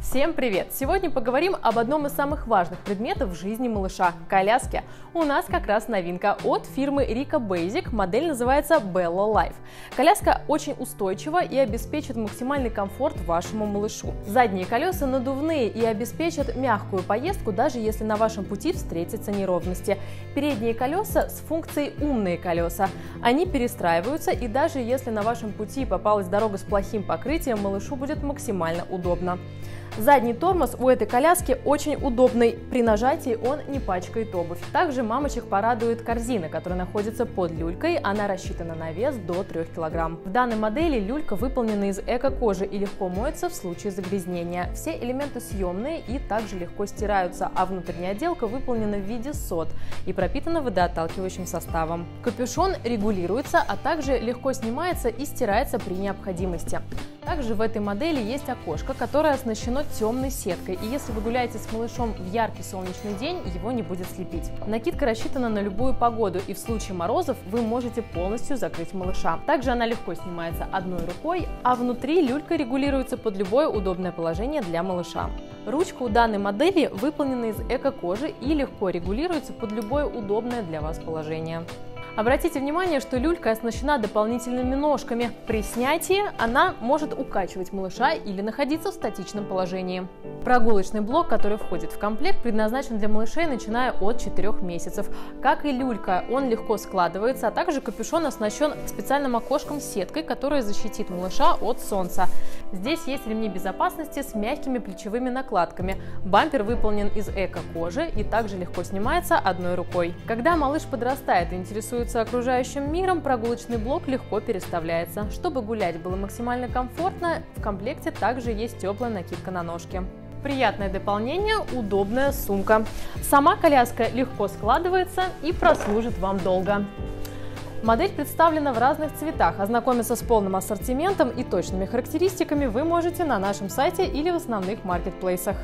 Всем привет! Сегодня поговорим об одном из самых важных предметов в жизни малыша – коляске. У нас как раз новинка от фирмы Rica Basic, модель называется Bella Life. Коляска очень устойчива и обеспечит максимальный комфорт вашему малышу. Задние колеса надувные и обеспечат мягкую поездку, даже если на вашем пути встретятся неровности. Передние колеса с функцией «умные колеса». Они перестраиваются и даже если на вашем пути попалась дорога с плохим покрытием, малышу будет максимально удобно. Задний тормоз у этой коляски очень удобный. При нажатии он не пачкает обувь. Также мамочек порадует корзина, которая находится под люлькой. Она рассчитана на вес до 3 кг. В данной модели люлька выполнена из эко-кожи и легко моется в случае загрязнения. Все элементы съемные и также легко стираются, а внутренняя отделка выполнена в виде сот и пропитана водоотталкивающим составом. Капюшон регулируется, а также легко снимается и стирается при необходимости. Также в этой модели есть окошко, которое оснащено темной сеткой, и если вы гуляете с малышом в яркий солнечный день, его не будет слепить. Накидка рассчитана на любую погоду, и в случае морозов вы можете полностью закрыть малыша. Также она легко снимается одной рукой, а внутри люлька регулируется под любое удобное положение для малыша. Ручка у данной модели выполнена из эко-кожи и легко регулируется под любое удобное для вас положение. Обратите внимание, что люлька оснащена дополнительными ножками. При снятии она может укачивать малыша или находиться в статичном положении. Прогулочный блок, который входит в комплект, предназначен для малышей, начиная от 4 месяцев. Как и люлька, он легко складывается, а также капюшон оснащен специальным окошком с сеткой, которая защитит малыша от солнца. Здесь есть ремни безопасности с мягкими плечевыми накладками. Бампер выполнен из эко-кожи и также легко снимается одной рукой. Когда малыш подрастает и интересуется интересуется окружающим миром, прогулочный блок легко переставляется. Чтобы гулять было максимально комфортно, в комплекте также есть теплая накидка на ножки. Приятное дополнение – удобная сумка. Сама коляска легко складывается и прослужит вам долго. Модель представлена в разных цветах. Ознакомиться с полным ассортиментом и точными характеристиками вы можете на нашем сайте или в основных маркетплейсах.